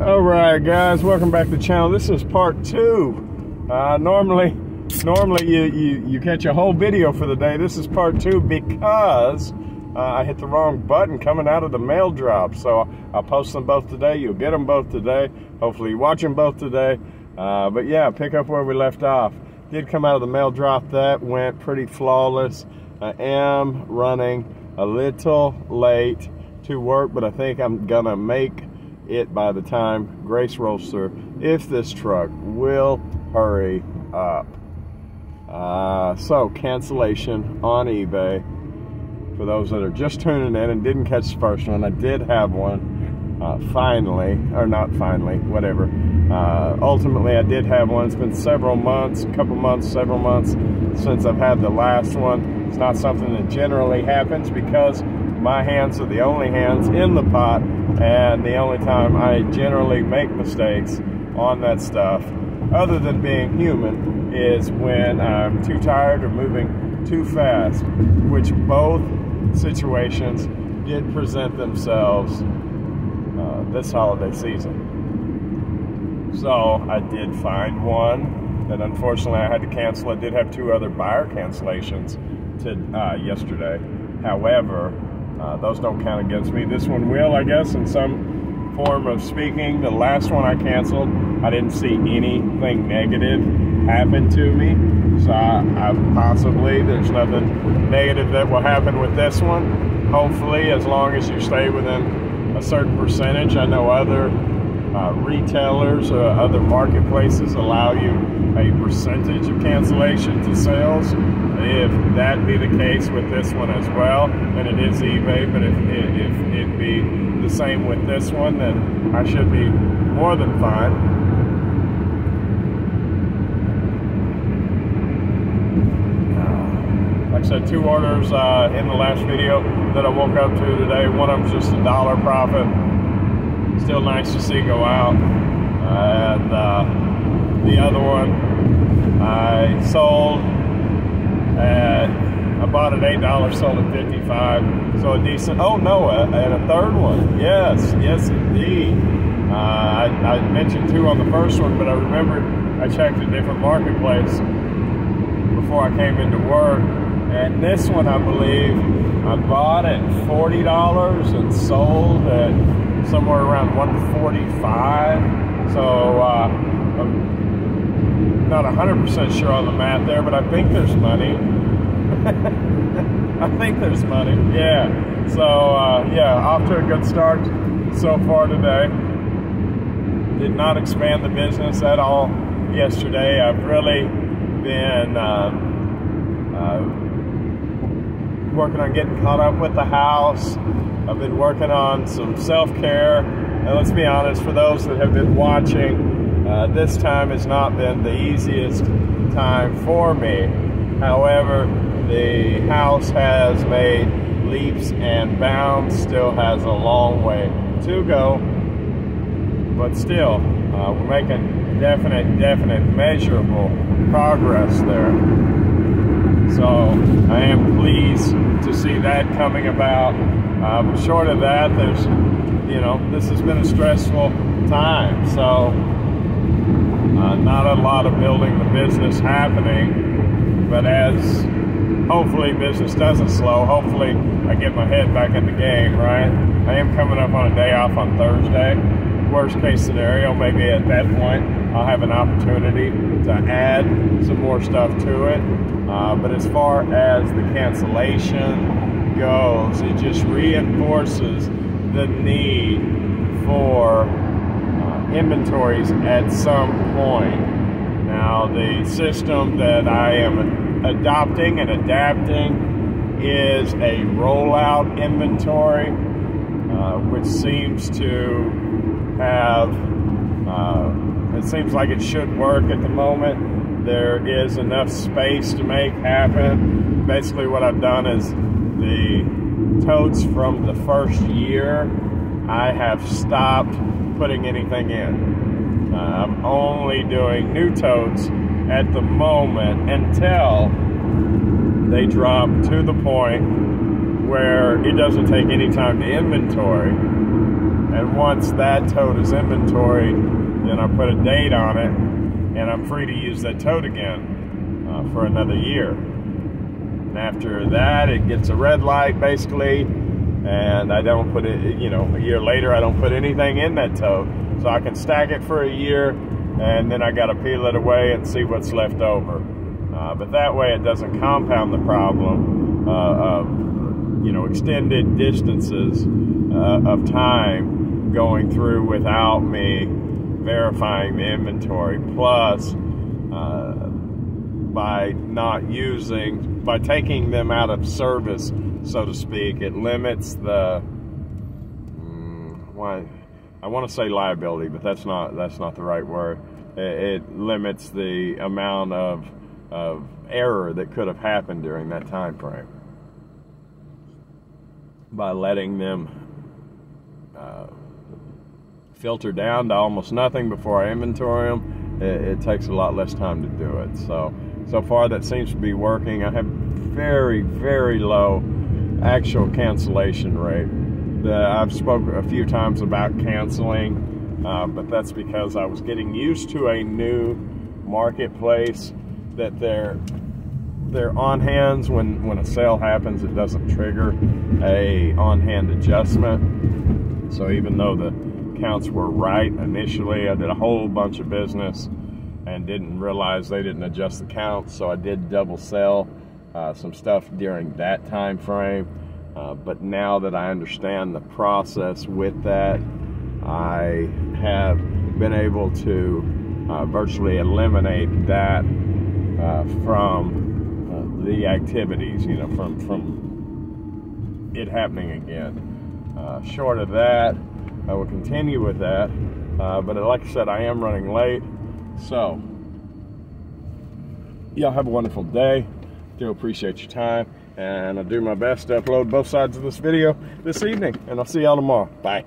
All right, guys, welcome back to the channel. This is part two. Uh, normally, normally you, you, you catch a whole video for the day. This is part two because uh, I hit the wrong button coming out of the mail drop. So I'll post them both today. You'll get them both today. Hopefully you watch them both today. Uh, but yeah, pick up where we left off. Did come out of the mail drop. That went pretty flawless. I am running a little late to work, but I think I'm gonna make it by the time Grace rolls through, if this truck will hurry up. Uh, so, cancellation on eBay. For those that are just tuning in and didn't catch the first one, I did have one uh, finally, or not finally, whatever. Uh, ultimately, I did have one. It's been several months, a couple months, several months since I've had the last one. It's not something that generally happens because my hands are the only hands in the pot and the only time I generally make mistakes on that stuff other than being human is when I'm too tired or moving too fast which both situations did present themselves uh, this holiday season. So I did find one that unfortunately I had to cancel. I did have two other buyer cancellations to uh, yesterday. However uh, those don't count against me. This one will, I guess, in some form of speaking. The last one I canceled, I didn't see anything negative happen to me. So I, I possibly, there's nothing negative that will happen with this one. Hopefully, as long as you stay within a certain percentage. I know other uh, retailers, uh, other marketplaces allow you a percentage of cancellation to sales. If that be the case with this one as well, then it is eBay. But if, if it be the same with this one, then I should be more than fine. Like I said, two orders uh, in the last video that I woke up to today. One of them's just a dollar profit still nice to see go out. And uh, the other one I sold at, I bought at $8, sold at 55 So a decent, oh no, and a third one. Yes, yes indeed. Uh, I, I mentioned two on the first one, but I remembered I checked a different marketplace before I came into work. And this one, I believe, I bought at $40 and sold at somewhere around 145. So uh, I'm not 100% sure on the math there, but I think there's money. I think there's money. Yeah. So uh, yeah, off to a good start so far today. Did not expand the business at all yesterday. I've really been uh, uh, working on getting caught up with the house. I've been working on some self-care. And let's be honest, for those that have been watching, uh, this time has not been the easiest time for me. However, the house has made leaps and bounds, still has a long way to go, but still, uh, we're making definite, definite, measurable progress there. So I am pleased to see that coming about. Uh, but short of that, there's, you know, this has been a stressful time. So uh, not a lot of building the business happening. But as hopefully business doesn't slow, hopefully I get my head back in the game, right? I am coming up on a day off on Thursday. Worst case scenario, maybe at that point I'll have an opportunity to add some more stuff to it. Uh, but as far as the cancellation goes, it just reinforces the need for uh, inventories at some point. Now, the system that I am adopting and adapting is a rollout inventory, uh, which seems to have, uh, it seems like it should work at the moment there is enough space to make happen. Basically what I've done is the totes from the first year, I have stopped putting anything in. Uh, I'm only doing new totes at the moment until they drop to the point where it doesn't take any time to inventory. And once that tote is inventoried, then I put a date on it, and I'm free to use that tote again uh, for another year. And after that, it gets a red light basically, and I don't put it, you know, a year later, I don't put anything in that tote. So I can stack it for a year, and then I got to peel it away and see what's left over. Uh, but that way it doesn't compound the problem uh, of, you know, extended distances uh, of time going through without me verifying the inventory. Plus, uh, by not using, by taking them out of service, so to speak, it limits the, mm, why, I want to say liability, but that's not that's not the right word. It, it limits the amount of of error that could have happened during that time frame by letting them uh, filter down to almost nothing before I inventory them. It, it takes a lot less time to do it. So so far that seems to be working. I have very very low actual cancellation rate. The, I've spoken a few times about canceling, uh, but that's because I was getting used to a new marketplace that they're they're on hands when when a sale happens it doesn't trigger a on hand adjustment so even though the counts were right initially i did a whole bunch of business and didn't realize they didn't adjust the counts so i did double sell uh, some stuff during that time frame uh, but now that i understand the process with that i have been able to uh, virtually eliminate that uh, from uh, the activities, you know, from from it happening again. Uh, short of that, I will continue with that. Uh, but like I said, I am running late, so y'all have a wonderful day. Do appreciate your time, and I'll do my best to upload both sides of this video this evening. And I'll see y'all tomorrow. Bye.